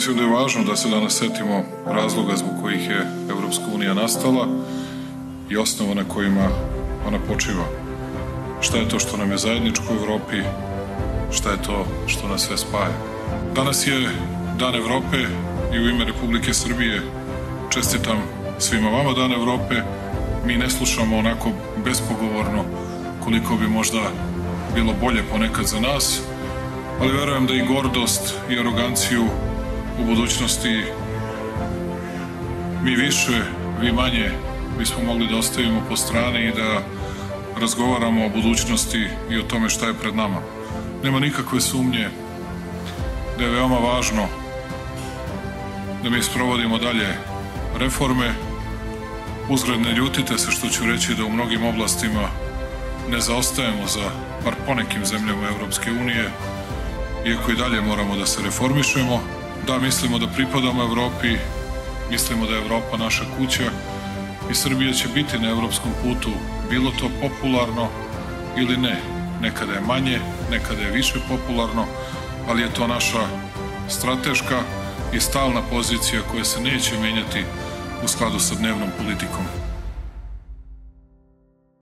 Mislim da je važno da se danas setimo razloga zbog kojih je Evropska unija nastala i osnova na kojima ona počiva. Šta je to što nam je zajedničko u Evropi, šta je to što nas sve spaja. Danas je Dan Evrope i u ime Republike Srbije čestitam svima vama Dan Evrope. Mi ne slušamo onako bespogovorno koliko bi možda bilo bolje ponekad za nas, ali verujem da i gordost i aroganciju u budućnosti mi više, vi manje bismo mogli da ostavimo po strani i da razgovaramo o budućnosti i o tome šta je pred nama. Nema nikakve sumnje da je veoma važno da mi sprovodimo dalje reforme. Uzgled ne ljutite se što ću reći da u mnogim oblastima ne zaostajemo za bar ponekim zemljama Evropske unije, iako i dalje moramo da se reformišemo. Da, mislimo da pripadamo Evropi, mislimo da je Evropa naša kuća i Srbija će biti na evropskom putu, bilo to popularno ili ne. Nekada je manje, nekada je više popularno, ali je to naša strateška i stalna pozicija koja se neće menjati u skladu sa dnevnom politikom.